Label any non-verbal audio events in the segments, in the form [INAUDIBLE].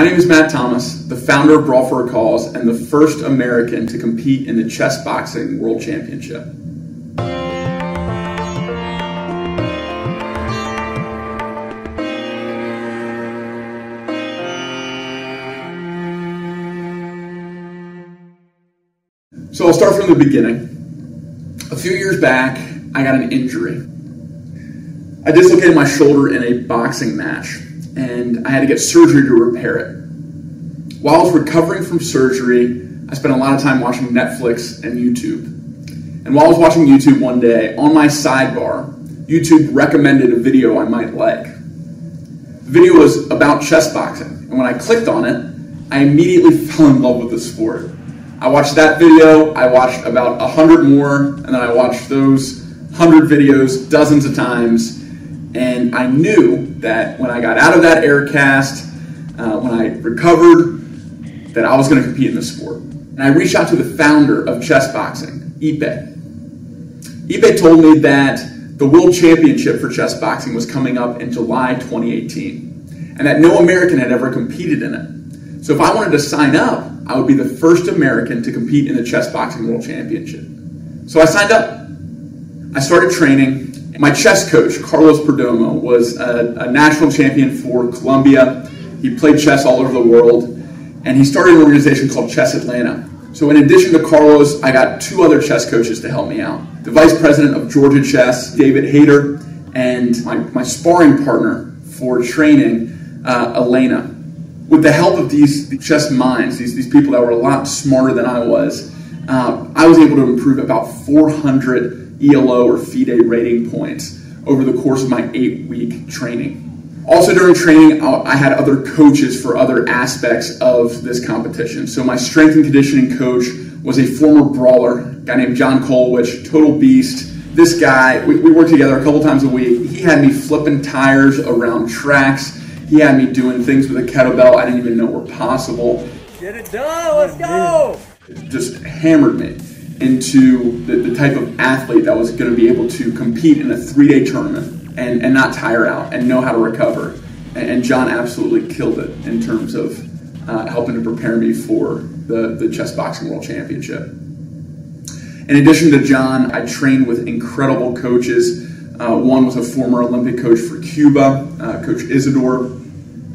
My name is Matt Thomas, the founder of Brawl for a Cause and the first American to compete in the chess boxing world championship. So I'll start from the beginning. A few years back, I got an injury. I dislocated my shoulder in a boxing match, and I had to get surgery to repair it. While I was recovering from surgery, I spent a lot of time watching Netflix and YouTube. And while I was watching YouTube one day, on my sidebar, YouTube recommended a video I might like. The video was about chess boxing, and when I clicked on it, I immediately [LAUGHS] fell in love with the sport. I watched that video, I watched about a hundred more, and then I watched those hundred videos dozens of times and I knew that when I got out of that air cast, uh, when I recovered, that I was going to compete in the sport. And I reached out to the founder of chess boxing, Iepe. Iepe told me that the World Championship for chess boxing was coming up in July 2018, and that no American had ever competed in it. So if I wanted to sign up, I would be the first American to compete in the chess boxing World Championship. So I signed up. I started training, my chess coach, Carlos Perdomo, was a, a, national champion for Colombia. He played chess all over the world, and he started an organization called Chess Atlanta. So, in addition to Carlos, I got two other chess coaches to help me out the vice president of Georgia Chess, David Hayter, and my, my sparring partner for training, uh, Elena. With the help of these chess minds, these, these people that were a lot smarter than I was, uh, I was able to improve about 400 ELO or FIDE rating points over the course of my eight week training. Also, during training, uh, I had other coaches for other aspects of this competition. So, my strength and conditioning coach was a former brawler, a guy named John Kolowich, total beast. This guy, we, we worked together a couple times a week. He had me flipping tires around tracks. He had me doing things with a kettlebell I didn't even know were possible. Get it done, let's go! Just hammered me into the, the type of athlete that was going to be able to compete in a three day tournament and, and not tire out and know how to recover. And, and John absolutely killed it in terms of uh, helping to prepare me for the, the chess boxing world championship. In addition to John, I trained with incredible coaches. Uh, one was a former Olympic coach for Cuba, uh, Coach Isidore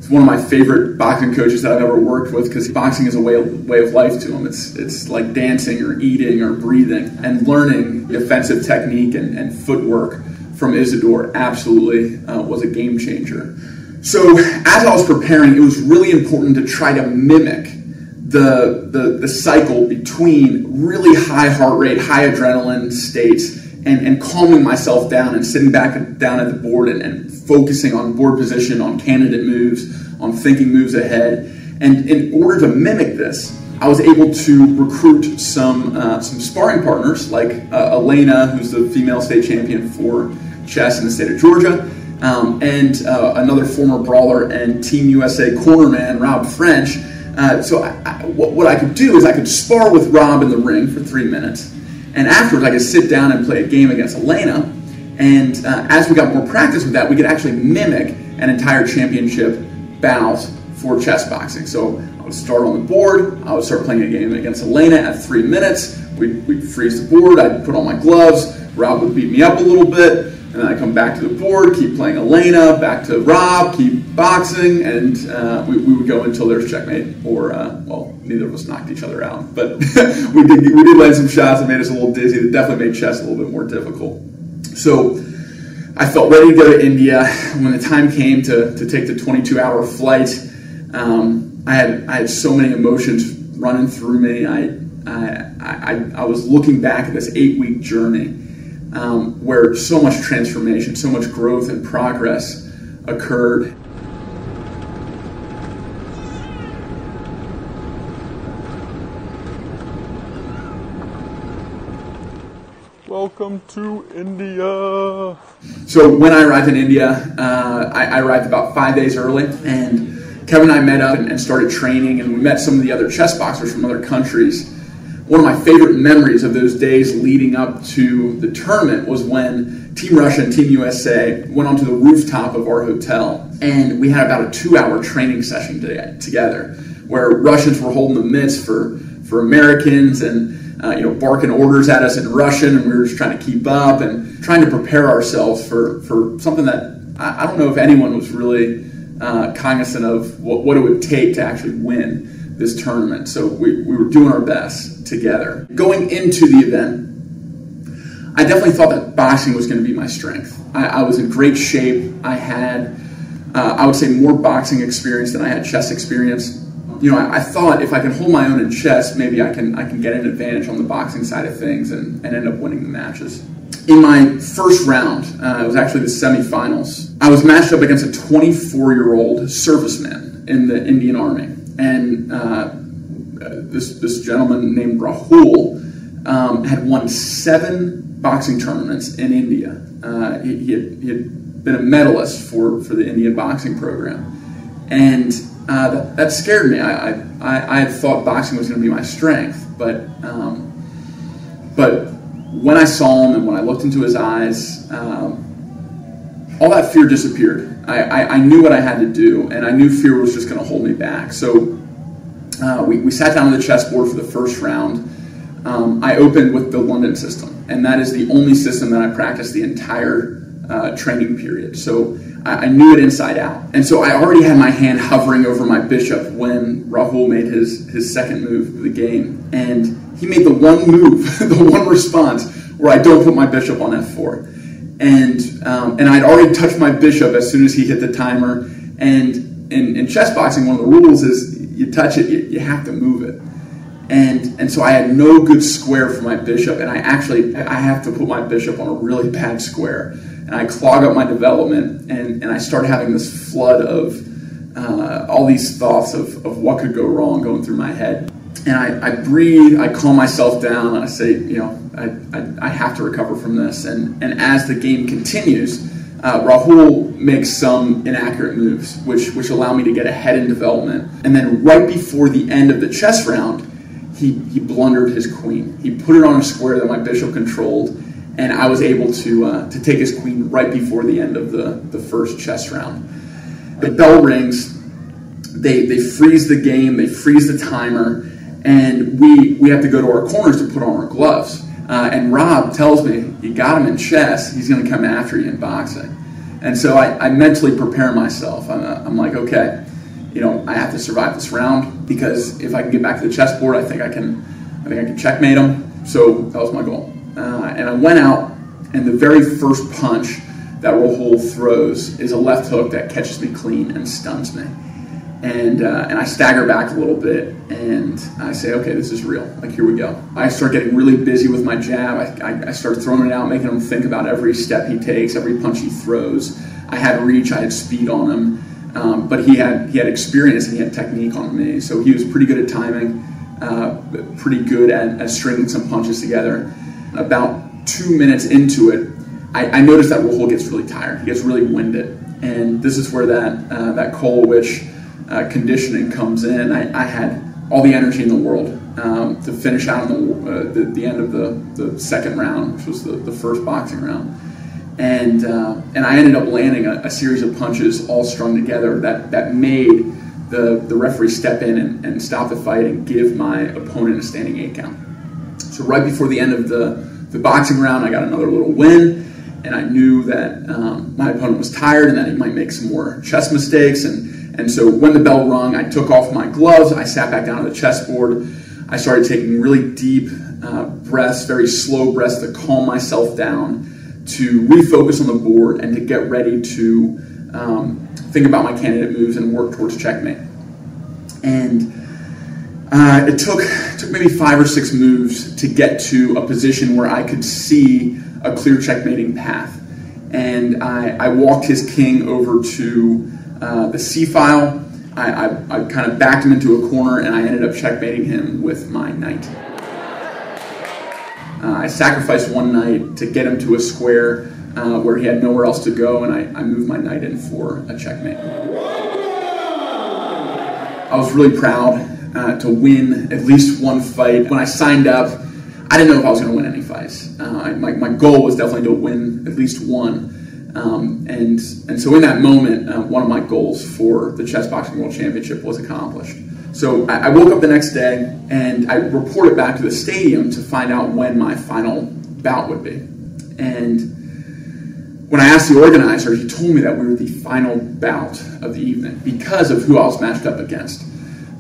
He's one of my favorite boxing coaches that I've ever worked with because boxing is a way of, way of life to him. It's, it's like dancing or eating or breathing. And learning defensive technique and, and footwork from Isidore absolutely uh, was a game changer. So, as I was preparing, it was really important to try to mimic the, the, the cycle between really high heart rate, high adrenaline states and, and calming myself down and sitting back down at the board and, and focusing on board position, on candidate moves, on thinking moves ahead. And in order to mimic this, I was able to recruit some uh, some sparring partners like uh, Elena, who's the female state champion for chess in the state of Georgia, um, and uh, another former brawler and Team USA cornerman, Rob French. Uh, so I, I, what, what I could do is I could spar with Rob in the ring for three minutes and afterwards, I could sit down and play a game against Elena. And uh, as we got more practice with that, we could actually mimic an entire championship bout for chess boxing. So I would start on the board, I would start playing a game against Elena at three minutes. We'd, we'd freeze the board, I'd put on my gloves, Rob would beat me up a little bit, and then I come back to the board, keep playing Elena, back to Rob, keep boxing, and uh, we, we, would go until there's checkmate, or uh, well, neither of us knocked each other out, but [LAUGHS] we did we did land some shots that made us a little dizzy. That definitely made chess a little bit more difficult. So I felt ready to go to India when the time came to, to take the 22-hour flight. Um, I had I had so many emotions running through me. I I, I, I was looking back at this eight-week journey um, where so much transformation, so much growth and progress occurred. Welcome to India. So when I arrived in India, uh, I, I, arrived about five days early, and Kevin and I met up and, and started training, and we met some of the other chess boxers from other countries one of my favorite memories of those days leading up to the tournament was when Team Russia and Team USA went onto the rooftop of our hotel and we had about a two-hour training session together, where Russians were holding the mitts for for Americans and uh, you know barking orders at us in Russian, and we were just trying to keep up and trying to prepare ourselves for for something that I, I don't know if anyone was really uh, cognizant of what, what it would take to actually win this tournament. So we, we were doing our best together. Going into the event, I definitely thought that boxing was going to be my strength. I, I was in great shape. I had, uh, I would say, more boxing experience than I had chess experience. You know, I, I, thought if I can hold my own in chess, maybe I can I can get an advantage on the boxing side of things and, and end up winning the matches. In my first round, uh, it was actually the semifinals. I was matched up against a 24-year-old serviceman in the Indian Army and uh, this this gentleman named Rahul um, had won seven boxing tournaments in India. Uh, he, he, had, he, had, been a medalist for, for the Indian boxing program, and uh, that, that, scared me. I, I, I had thought boxing was going to be my strength, but um, but when I saw him and when I looked into his eyes, um, all that fear disappeared. I, I, I, knew what I had to do, and I knew fear was just going to hold me back. So uh, we, we sat down on the chessboard for the first round. Um, I opened with the London system, and that is the only system that I practiced the entire uh, training period. So I, I, knew it inside out. And so I already had my hand hovering over my bishop when Rahul made his, his second move of the game. And he made the one move, [LAUGHS] the one response, where I don't put my bishop on f4 and um, and I'd already touched my bishop as soon as he hit the timer. And in, in chess boxing, one of the rules is you touch it, you, you, have to move it. And and so I had no good square for my bishop, and I actually I have to put my bishop on a really bad square, and I clog up my development, and and I start having this flood of uh, all these thoughts of, of what could go wrong going through my head and I, I, breathe, I calm myself down, I say, you know, I, I, I, have to recover from this. And, and as the game continues, uh, Rahul makes some inaccurate moves, which, which allow me to get ahead in development. And then right before the end of the chess round, he, he blundered his queen. He put it on a square that my bishop controlled, and I was able to, uh, to take his queen right before the end of the, the first chess round. The bell rings, they, they freeze the game, they freeze the timer, and we we have to go to our corners to put on our gloves. Uh, and Rob tells me, "You got him in chess. He's going to come after you in boxing." And so I, I mentally prepare myself. I'm, uh, I'm, like, okay, you know, I have to survive this round because if I can get back to the chessboard, I think I can. I think I can checkmate him. So that was my goal. Uh, and I went out, and the very first punch that Rahul throws is a left hook that catches me clean and stuns me and uh, and I stagger back a little bit, and I say, okay, this is real. Like here we go. I start getting really busy with my jab. I, I, I, start throwing it out, making him think about every step he takes, every punch he throws. I had reach, I had speed on him, um, but he had he had experience and he had technique on me. So he was pretty good at timing, uh, pretty good at, at stringing some punches together. About two minutes into it, I, I noticed that Rahul gets really tired. He gets really winded, and this is where that uh, that Kolowich uh, conditioning comes in, I, I, had all the energy in the world um, to finish out the, uh, the, the, end of the, the second round, which was the, the first boxing round. And, uh, and I ended up landing a, a, series of punches all strung together that, that made the, the referee step in and, and stop the fight and give my opponent a standing eight count. So right before the end of the, the boxing round, I got another little win and I knew that um, my opponent was tired and that he might make some more chess mistakes. And and so when the bell rung, I took off my gloves, I sat back down on the chessboard. I started taking really deep uh, breaths, very slow breaths to calm myself down, to refocus on the board, and to get ready to um, think about my candidate moves and work towards checkmate. And uh, it took took maybe five or six moves to get to a position where I could see a clear checkmating path. And I, I walked his king over to uh, the C file, I, I, I kind of backed him into a corner and I ended up checkmating him with my knight. Uh, I sacrificed one knight to get him to a square uh, where he had nowhere else to go, and I, I moved my knight in for a checkmate. I was really proud uh, to win at least one fight. When I signed up, I didn't know if I was going to win any fights. Uh, my, my goal was definitely to win at least one. Um, and and so in that moment, uh, one of my goals for the chess boxing world championship was accomplished. So I, I woke up the next day and I reported back to the stadium to find out when my final bout would be. And when I asked the organizer, he told me that we were the final bout of the evening because of who I was matched up against.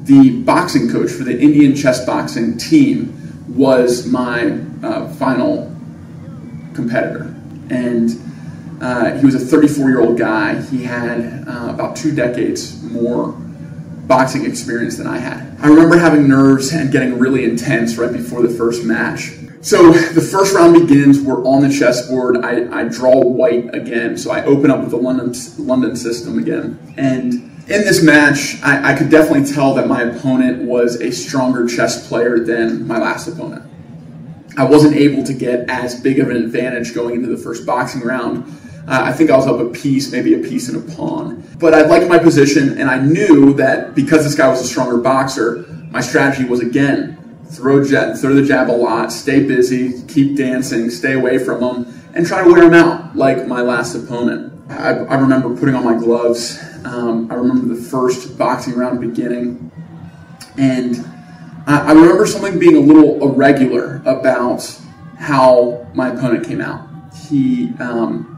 The boxing coach for the Indian chess boxing team was my uh, final competitor. And uh, he was a 34 year old guy. He had uh, about two decades more boxing experience than I had. I remember having nerves and getting really intense right before the first match. So the first round begins. We're on the chessboard. I, I draw white again. So I open up with the London London system again. And in this match, I, I could definitely tell that my opponent was a stronger chess player than my last opponent. I wasn't able to get as big of an advantage going into the first boxing round uh, I think I was up a piece, maybe a piece and a pawn. But I liked my position, and I knew that because this guy was a stronger boxer, my strategy was again throw jab, throw the jab a lot, stay busy, keep dancing, stay away from him, and try to wear him out like my last opponent. I, I remember putting on my gloves. Um, I remember the first boxing round beginning, and I, I remember something being a little irregular about how my opponent came out. He um,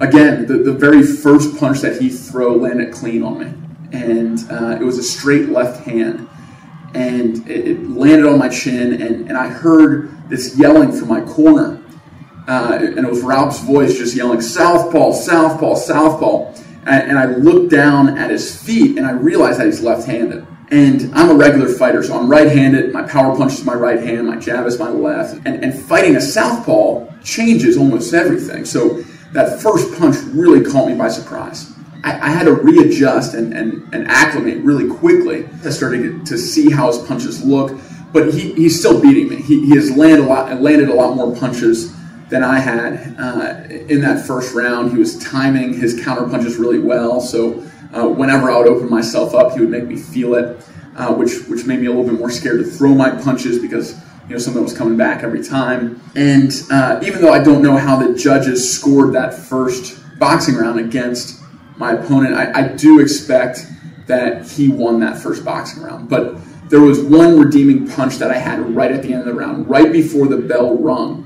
again, the, the very first punch that he threw landed clean on me. And uh, it was a straight left hand. And it, it, landed on my chin, and, and I heard this yelling from my corner. Uh, and it was Ralph's voice just yelling, Southpaw, Southpaw, Southpaw. And, and I looked down at his feet, and I realized that he's left handed. And I'm a regular fighter, so I'm right handed. My power punch is my right hand, my jab is my left. And, and fighting a southpaw changes almost everything. So that first punch really caught me by surprise. I, I had to readjust and, and, and acclimate really quickly. I started to see how his punches look, but he, he's still beating me. He, he has landed a lot landed a lot more punches than I had uh, in that first round. He was timing his counter punches really well, so uh, whenever I would open myself up, he would make me feel it, uh, which which made me a little bit more scared to throw my punches because you know, something was coming back every time. And uh, even though I don't know how the judges scored that first boxing round against my opponent, I, I do expect that he won that first boxing round. But there was one redeeming punch that I had right at the end of the round, right before the bell rung.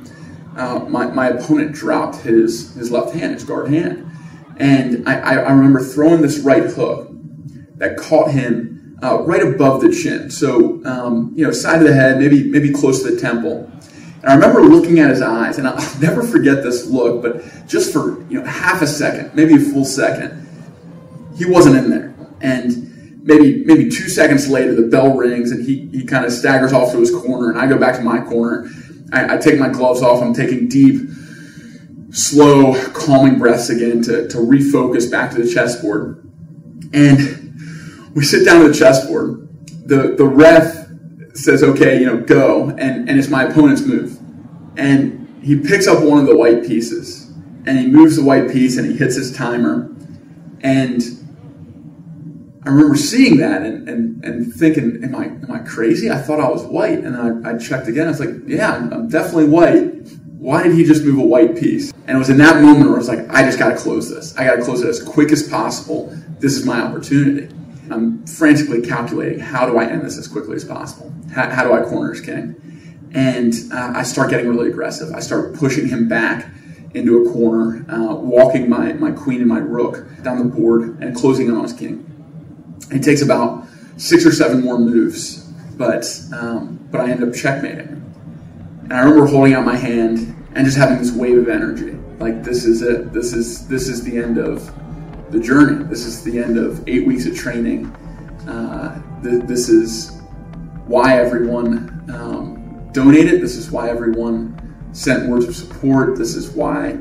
Uh, my, my opponent dropped his, his left hand, his guard hand. And I, I remember throwing this right hook that caught him uh, right above the chin. So, um, you know, side of the head, maybe maybe close to the temple. And I remember looking at his eyes, and I'll [LAUGHS] never forget this look, but just for you know half a second, maybe a full second, he wasn't in there. And maybe maybe two seconds later, the bell rings, and he he kind of staggers off to his corner, and I go back to my corner. I, I take my gloves off. I'm taking deep, slow, calming breaths again to to refocus back to the chessboard. And we sit down at the chessboard. The the ref says, "Okay, you know, go," and and it's my opponent's move, and he picks up one of the white pieces, and he moves the white piece, and he hits his timer, and I remember seeing that and, and, and thinking, am I am I crazy? I thought I was white, and I, I checked again. I was like, yeah, I'm, I'm definitely white. Why did he just move a white piece? And it was in that moment where I was like, I just got to close this. I got to close it as quick as possible. This is my opportunity. I'm frantically calculating how do I end this as quickly as possible? How, how do I corner his king? And uh, I start getting really aggressive. I start pushing him back into a corner, uh, walking my, my queen and my rook down the board and closing in on his king. It takes about six or seven more moves, but, um, but I end up checkmating. And I remember holding out my hand and just having this wave of energy. Like this is it. This is this is the end of the journey. This is the end of eight weeks of training. Uh, th- this is why everyone um, donated. This is why everyone sent words of support. This is why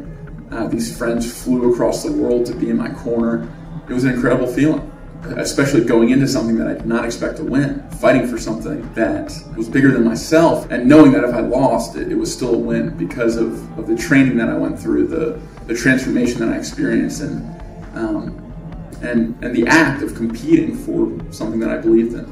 uh, these friends flew across the world to be in my corner. It was an incredible feeling, especially going into something that I did not expect to win, fighting for something that was bigger than myself, and knowing that if I lost, it, it was still a win because of, of the training that I went through, the, the transformation that I experienced, and um, and, and the act of competing for something that I believed in.